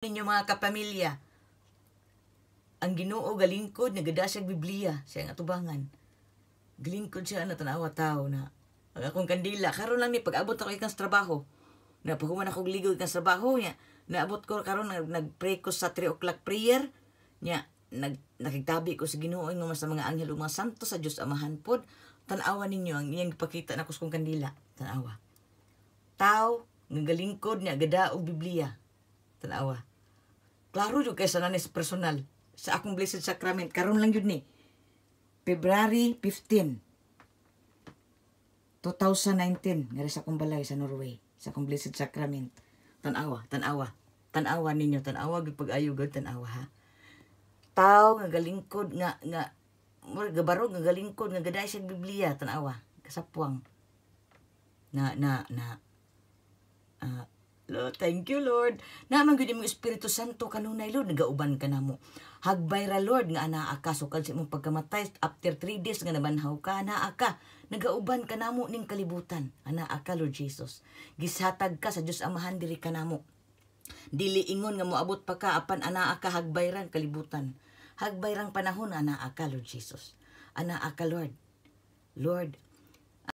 ninyo mga kapamilya. Ang Ginoo galingkod nga gada siya Biblia sa iyang atubangan. Galingkod siya na tanawa tao na ang akong kandila karon lang ni pag-abot ako ikang sa trabaho. Na paghuman ako ligaw ikang sa trabaho niya. Naabot ko karon nag nag-pray ko sa 3 o'clock prayer niya nag nakigtabi ko sa Ginoo nga mas mga anghel ug mga santo sa Dios Amahan pod tan-awa ninyo ang iyang ipakita nako sa kong kandila tan-awa. Tao nga galingkod niya gada og Biblia. Tan-awa. Klaro jud kay sa nanis personal sa akong Blessed Sacrament karon lang jud ni. February 15 2019 ngari sa akong balay sa Norway sa akong Blessed Sacrament. Tan-awa, tan-awa. Tan-awa ninyo, tan-awa pag-ayo tan-awa ha. Tao nga galingkod nga nga gabaro nga galingkod nga gaday sa Biblia tan-awa kasapwang na na na ah, Lord, thank you, Lord. Naman gud imong Espiritu Santo kanunay, Lord, nagauban ka namo. Hagbay ra, Lord, nga anaa ka sukad sa imong pagkamatay after 3 days nga nabanhaw ka, anaa ka. Nagauban ka namo ning kalibutan. Anaa ka, Lord Jesus. Gishatag ka sa Dios Amahan diri ka namo. Dili ingon nga moabot pa ka apan anaa ka hagbayran kalibutan. Hagbayrang panahon anaa ka, Lord Jesus. Anaa ka, Lord. Lord,